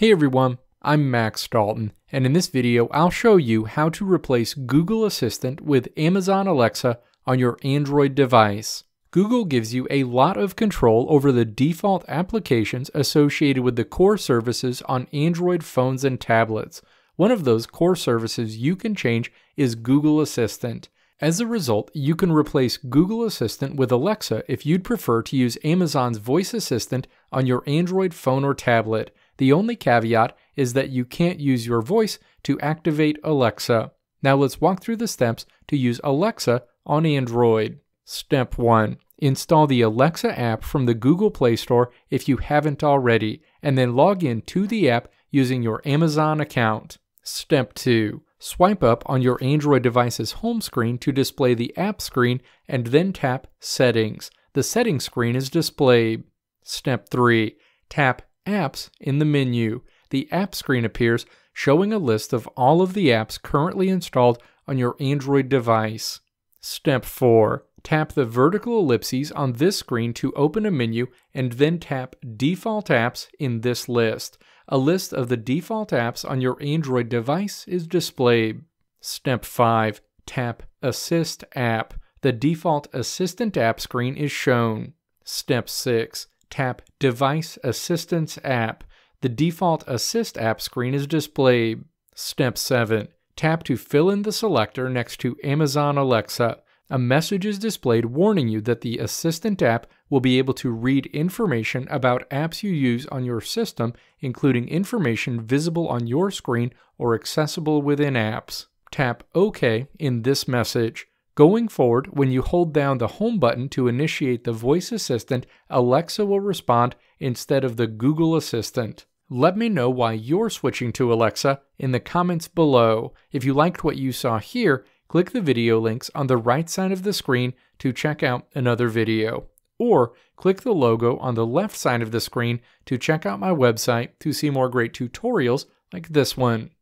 Hey everyone, I'm Max Dalton, and in this video I'll show you how to replace Google Assistant with Amazon Alexa on your Android device. Google gives you a lot of control over the default applications associated with the core services on Android phones and tablets. One of those core services you can change is Google Assistant. As a result, you can replace Google Assistant with Alexa if you'd prefer to use Amazon's voice assistant on your Android phone or tablet. The only caveat is that you can't use your voice to activate Alexa. Now let's walk through the steps to use Alexa on Android. Step 1. Install the Alexa app from the Google Play Store if you haven't already, and then log in to the app using your Amazon account. Step 2. Swipe up on your Android device's home screen to display the app screen and then tap Settings. The settings screen is displayed. Step 3. Tap Apps in the menu. The app screen appears, showing a list of all of the apps currently installed on your Android device. Step 4. Tap the vertical ellipses on this screen to open a menu and then tap Default Apps in this list. A list of the default apps on your Android device is displayed. Step 5. Tap Assist App. The default Assistant app screen is shown. Step 6 tap Device Assistance app. The default Assist app screen is displayed. Step 7. Tap to fill in the selector next to Amazon Alexa. A message is displayed warning you that the Assistant app will be able to read information about apps you use on your system, including information visible on your screen or accessible within apps. Tap OK in this message. Going forward, when you hold down the Home button to initiate the voice assistant, Alexa will respond instead of the Google Assistant. Let me know why you're switching to Alexa in the comments below. If you liked what you saw here, click the video links on the right side of the screen to check out another video. Or click the logo on the left side of the screen to check out my website to see more great tutorials like this one.